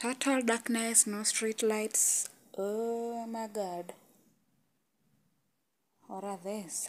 Total darkness, no street lights. Oh my god. What are these?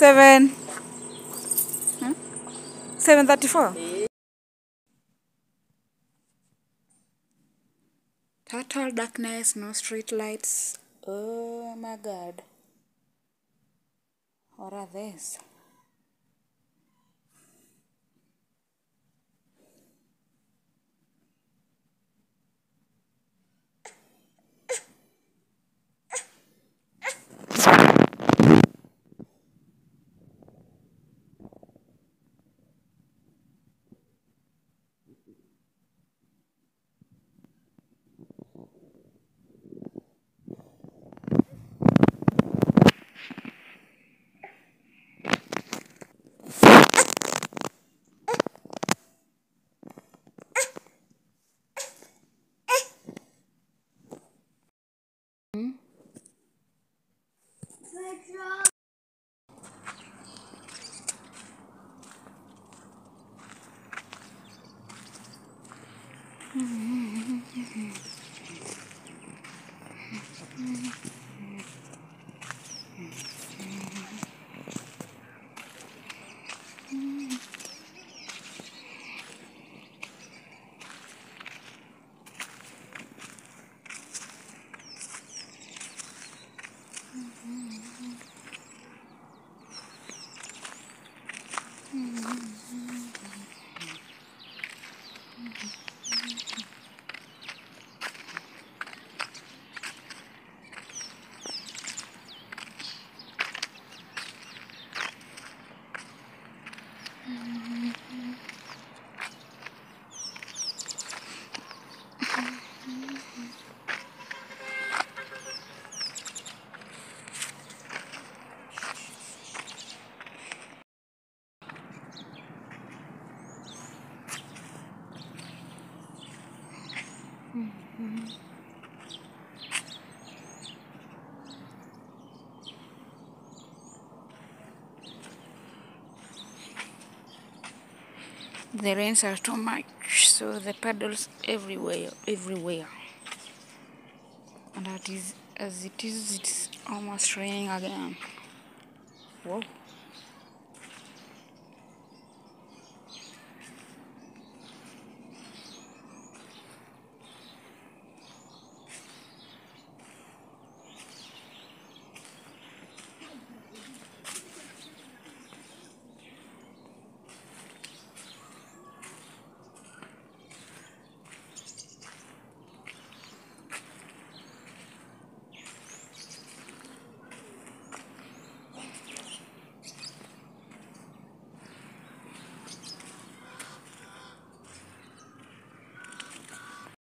7 hmm? 734 total darkness no street lights. Oh my god. What are these? Mm-hmm. Mm-hmm. The rains are too much, so the puddles everywhere, everywhere. And that is, as it is, it's almost raining again. Whoa.